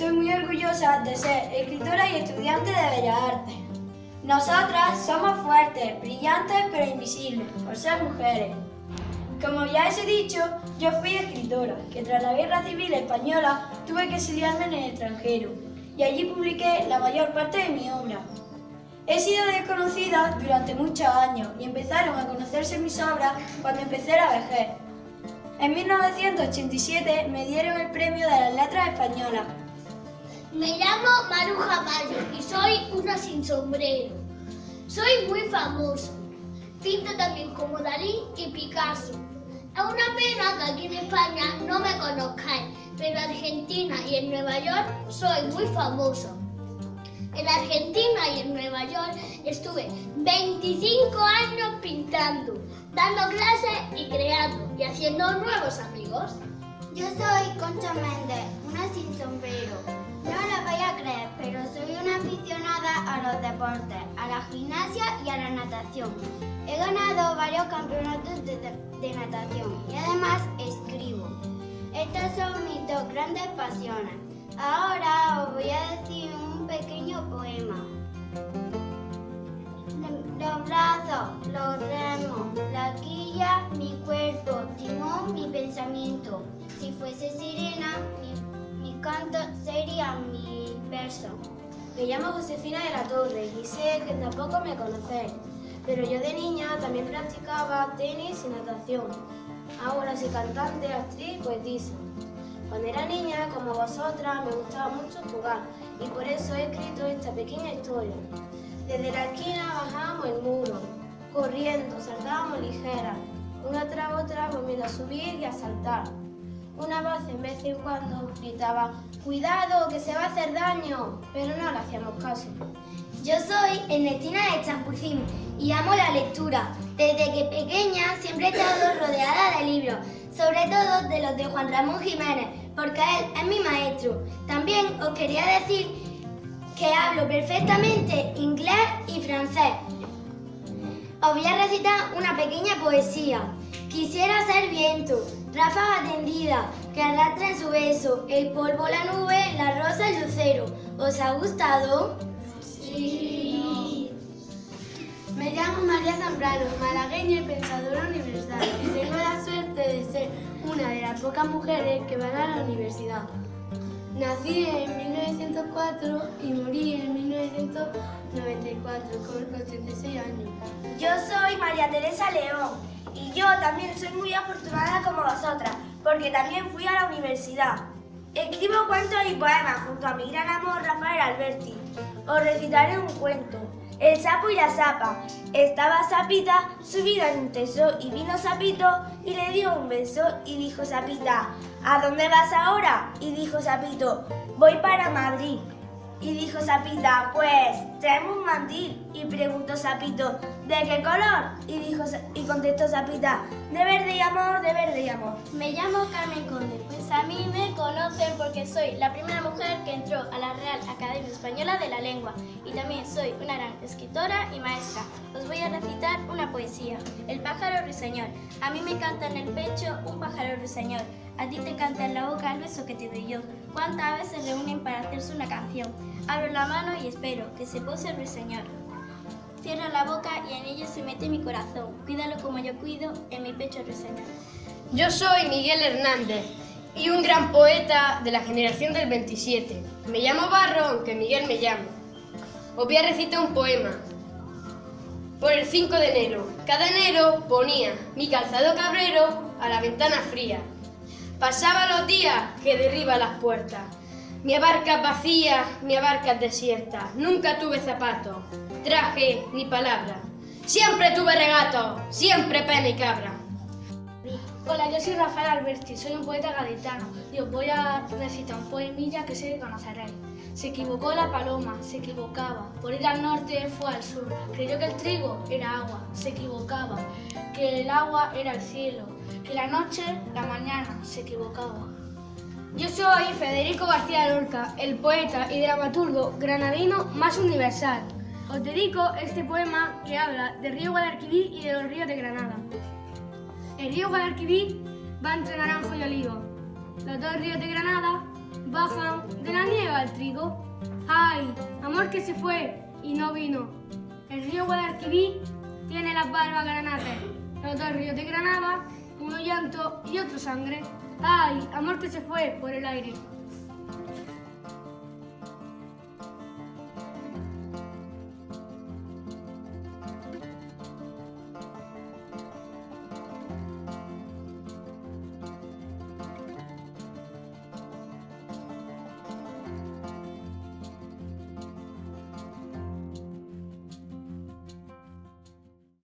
orgullosa de ser escritora y estudiante de Bellas Artes. Nosotras somos fuertes, brillantes pero invisibles, por ser mujeres. Como ya os he dicho, yo fui escritora, que tras la Guerra Civil Española tuve que exiliarme en el extranjero y allí publiqué la mayor parte de mi obra. He sido desconocida durante muchos años y empezaron a conocerse mis obras cuando empecé la vejez. En 1987 me dieron el premio de las letras españolas. Me llamo Maruja Mayo y soy una sin sombrero. Soy muy famoso. Pinto también como Dalí y Picasso. Es una pena que aquí en España no me conozcáis, pero en Argentina y en Nueva York soy muy famoso. En Argentina y en Nueva York estuve 25 años pintando, dando clases y creando y haciendo nuevos amigos. Yo soy Concha Méndez, una sin sombrero. No lo voy a creer, pero soy una aficionada a los deportes, a la gimnasia y a la natación. He ganado varios campeonatos de, de natación y además escribo. Estas son mis dos grandes pasiones. Ahora os voy a decir un pequeño poema. Los brazos, los remos, la quilla, mi cuerpo, timón, mi pensamiento. Si fuese sirena, mi, canto sería mi verso. Me llamo Josefina de la Torre y sé que tampoco me conocéis, pero yo de niña también practicaba tenis y natación. Ahora soy cantante, actriz poetisa. Cuando era niña, como vosotras, me gustaba mucho jugar y por eso he escrito esta pequeña historia. Desde la esquina bajábamos el muro, corriendo, saltábamos ligeras, una tras otra volviendo a subir y a saltar. Una voz en vez en cuando gritaba, ¡Cuidado, que se va a hacer daño! Pero no le hacíamos caso. Yo soy Ernestina de Champurcín y amo la lectura. Desde que pequeña siempre he estado rodeada de libros, sobre todo de los de Juan Ramón Jiménez, porque él es mi maestro. También os quería decir que hablo perfectamente inglés y francés. Os voy a recitar una pequeña poesía. Quisiera ser viento, ráfaga tendida, que arrastra en su beso, el polvo, la nube, la rosa, el lucero. ¿Os ha gustado? Sí. Me llamo María Zambrano, malagueña y pensadora universal, y tengo la suerte de ser una de las pocas mujeres que van a la universidad. Nací en 1904 y morí en 1994 con 86 años. Yo soy María Teresa León y yo también soy muy afortunada como vosotras, porque también fui a la universidad. Escribo cuentos y poemas junto a mi gran amor Rafael Alberti. Os recitaré un cuento. El sapo y la sapa. Estaba Sapita subida en un teso y vino Sapito y le dio un beso y dijo Sapita, ¿a dónde vas ahora? Y dijo Sapito, voy para Madrid. Y dijo Sapita, pues traemos un mandil. Y preguntó Sapito, ¿de qué color? Y, dijo, y contestó Sapita, de verde y amor, de verde y amor. Me llamo Carmen Conde, pues a mí me conocen porque soy la primera mujer que entró a la Real Academia Española de la Lengua y también soy una gran escritora y maestra. Os voy a recitar una poesía, El pájaro ruiseñor. A mí me canta en el pecho un pájaro ruiseñor. A ti te canta en la boca el beso que te doy yo. ¿Cuántas aves se reúnen para hacerse una canción? Abro la mano y espero que se pose el ruiseñor. Cierro la boca y en ella se mete mi corazón. Cuídalo como yo cuido en mi pecho el ruiseñor. Yo soy Miguel Hernández y un gran poeta de la generación del 27. Me llamo Barro, aunque Miguel me llama. Os voy a recitar un poema. Por el 5 de enero. Cada enero ponía mi calzado cabrero a la ventana fría. Pasaba los días que derriba las puertas. Mi barca vacía, mi barca es desierta. Nunca tuve zapatos, traje ni palabra. Siempre tuve regato, siempre pena y cabra. Hola, yo soy Rafael Alberti, soy un poeta gaditano y os voy a recitar un poemilla que sé que conoceréis. Se equivocó la paloma, se equivocaba, por ir al norte fue al sur, creyó que el trigo era agua, se equivocaba, que el agua era el cielo, que la noche, la mañana, se equivocaba. Yo soy Federico García Lorca, el poeta y dramaturgo granadino más universal. Os dedico este poema que habla del río Guadalquivir y de los ríos de Granada. El río Guadalquivir va entre Naranjo y Olivo. Los dos ríos de Granada bajan de la nieve al trigo. ¡Ay! Amor que se fue y no vino. El río Guadalquivir tiene las barbas granates. Los dos ríos de Granada, uno llanto y otro sangre. ¡Ay! Amor que se fue por el aire.